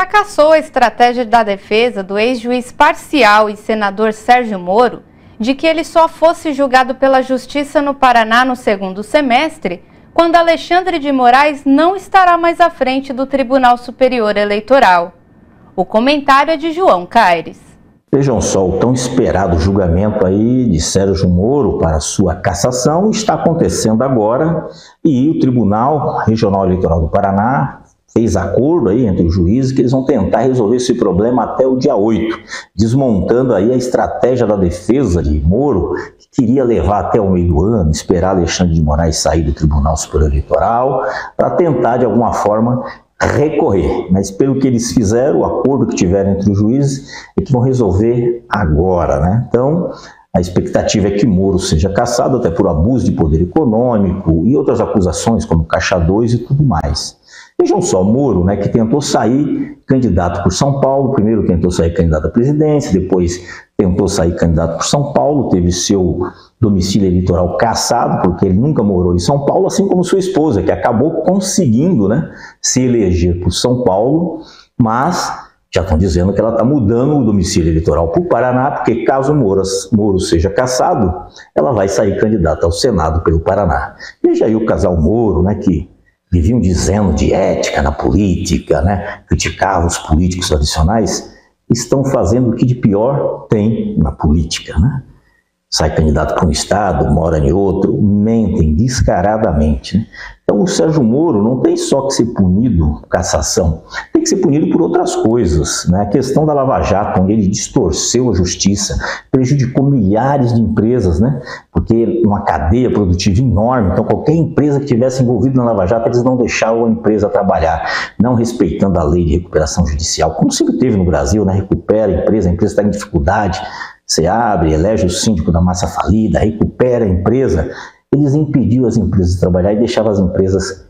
fracassou a estratégia da defesa do ex-juiz parcial e senador Sérgio Moro de que ele só fosse julgado pela Justiça no Paraná no segundo semestre, quando Alexandre de Moraes não estará mais à frente do Tribunal Superior Eleitoral. O comentário é de João Caires. Vejam só, o tão esperado julgamento aí de Sérgio Moro para sua cassação está acontecendo agora e o Tribunal Regional Eleitoral do Paraná fez acordo aí entre os juízes que eles vão tentar resolver esse problema até o dia 8, desmontando aí a estratégia da defesa de Moro, que queria levar até o meio do ano, esperar Alexandre de Moraes sair do Tribunal Superior Eleitoral, para tentar de alguma forma recorrer. Mas pelo que eles fizeram, o acordo que tiveram entre os juízes, é que vão resolver agora, né? Então, a expectativa é que Moro seja caçado até por abuso de poder econômico e outras acusações como Caixa 2 e tudo mais. Vejam só, Moro, né, que tentou sair candidato por São Paulo, primeiro tentou sair candidato à presidência, depois tentou sair candidato por São Paulo, teve seu domicílio eleitoral caçado, porque ele nunca morou em São Paulo, assim como sua esposa, que acabou conseguindo né, se eleger por São Paulo, mas já estão dizendo que ela está mudando o domicílio eleitoral para o Paraná, porque caso Moro, Moro seja caçado, ela vai sair candidata ao Senado pelo Paraná. Veja aí o casal Moro, né, que viviam dizendo de ética na política, né? criticavam os políticos tradicionais, estão fazendo o que de pior tem na política. Né? Sai candidato para um estado, mora em outro, mentem descaradamente. Né? Então o Sérgio Moro não tem só que ser punido cassação, tem que ser punido por outras coisas. Né? A questão da Lava Jato, onde ele distorceu a justiça, prejudicou milhares de empresas, né? porque uma cadeia produtiva enorme, então qualquer empresa que tivesse envolvido na Lava Jato, eles não deixavam a empresa trabalhar, não respeitando a lei de recuperação judicial, como sempre teve no Brasil, né? recupera a empresa, a empresa está em dificuldade, você abre, elege o síndico da massa falida, recupera a empresa, eles impediam as empresas de trabalhar e deixavam as empresas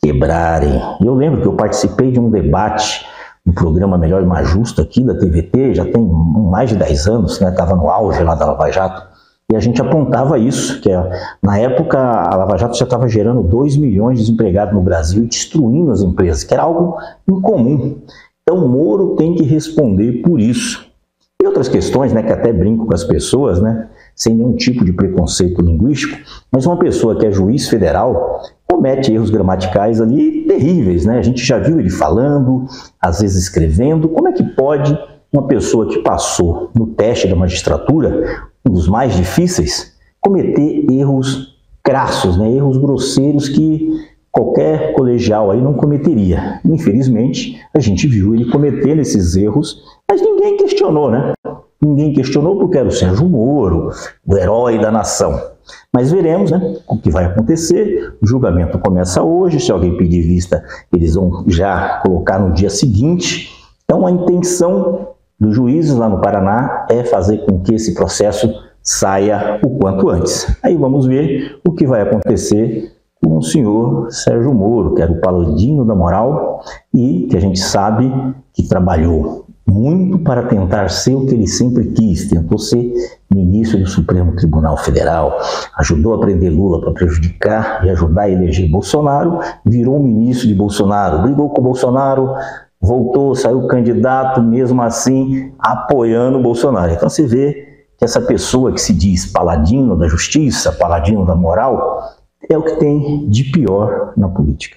quebrarem. Eu lembro que eu participei de um debate no programa Melhor e Mais Justo aqui da TVT, já tem mais de 10 anos, estava né? no auge lá da Lava Jato, e a gente apontava isso, que é, na época a Lava Jato já estava gerando 2 milhões de desempregados no Brasil e destruindo as empresas, que era algo incomum. Então Moro tem que responder por isso. Outras questões, né, que até brinco com as pessoas, né, sem nenhum tipo de preconceito linguístico, mas uma pessoa que é juiz federal comete erros gramaticais ali terríveis, né? A gente já viu ele falando, às vezes escrevendo. Como é que pode uma pessoa que passou no teste da magistratura, um dos mais difíceis, cometer erros crassos, né? erros grosseiros que qualquer colegial aí não cometeria. Infelizmente, a gente viu ele cometendo esses erros, mas ninguém questionou, né? Ninguém questionou porque era o Sérgio Moro, o herói da nação. Mas veremos né, o que vai acontecer. O julgamento começa hoje. Se alguém pedir vista, eles vão já colocar no dia seguinte. Então, a intenção dos juízes lá no Paraná é fazer com que esse processo saia o quanto antes. Aí vamos ver o que vai acontecer com o senhor Sérgio Moro, que era o paladino da moral e que a gente sabe que trabalhou muito para tentar ser o que ele sempre quis, tentou ser ministro do Supremo Tribunal Federal, ajudou a prender Lula para prejudicar e ajudar a eleger Bolsonaro, virou ministro de Bolsonaro, brigou com Bolsonaro, voltou, saiu candidato, mesmo assim apoiando Bolsonaro. Então você vê que essa pessoa que se diz paladino da justiça, paladino da moral, é o que tem de pior na política.